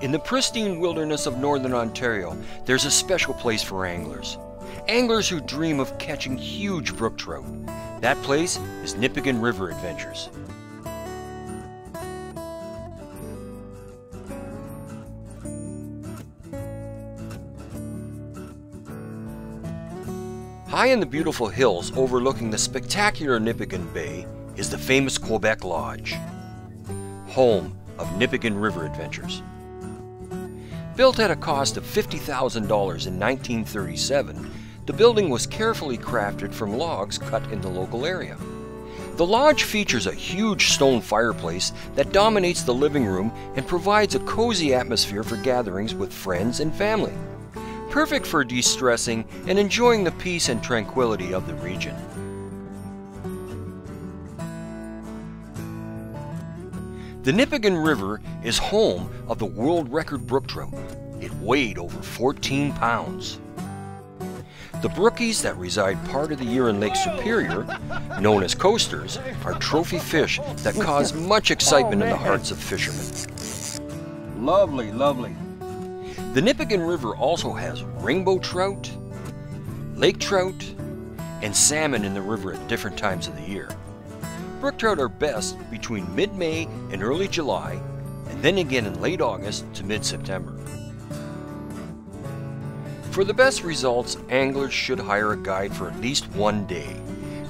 In the pristine wilderness of northern Ontario, there's a special place for anglers. Anglers who dream of catching huge brook trout. That place is Nipigon River Adventures. High in the beautiful hills overlooking the spectacular Nipigon Bay is the famous Quebec Lodge, home of Nipigon River Adventures. Built at a cost of $50,000 in 1937, the building was carefully crafted from logs cut in the local area. The lodge features a huge stone fireplace that dominates the living room and provides a cozy atmosphere for gatherings with friends and family perfect for de-stressing and enjoying the peace and tranquility of the region. The Nipigon River is home of the world record brook trout. It weighed over 14 pounds. The brookies that reside part of the year in Lake Superior, known as coasters, are trophy fish that cause much excitement in the hearts of fishermen. Lovely, lovely. The Nipigon River also has rainbow trout, lake trout, and salmon in the river at different times of the year. Brook trout are best between mid-May and early July, and then again in late August to mid-September. For the best results, anglers should hire a guide for at least one day.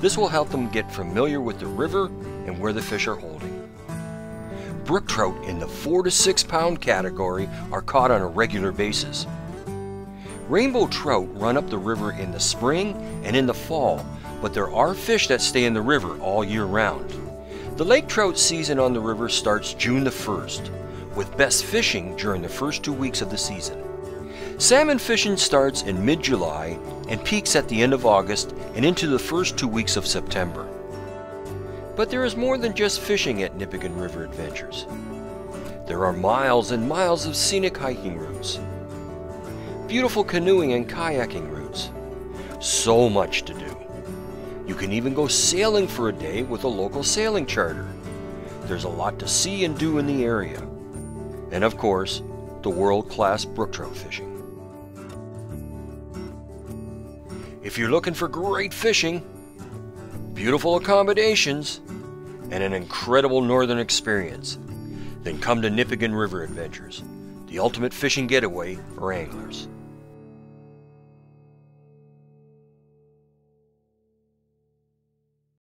This will help them get familiar with the river and where the fish are holding brook trout in the 4 to 6 pound category are caught on a regular basis. Rainbow trout run up the river in the spring and in the fall, but there are fish that stay in the river all year round. The lake trout season on the river starts June the 1st, with best fishing during the first two weeks of the season. Salmon fishing starts in mid-July and peaks at the end of August and into the first two weeks of September. But there is more than just fishing at Nipigon River Adventures. There are miles and miles of scenic hiking routes, beautiful canoeing and kayaking routes, so much to do. You can even go sailing for a day with a local sailing charter. There's a lot to see and do in the area. And of course, the world-class brook trout fishing. If you're looking for great fishing, beautiful accommodations, and an incredible northern experience, then come to Nipigon River Adventures, the ultimate fishing getaway for anglers.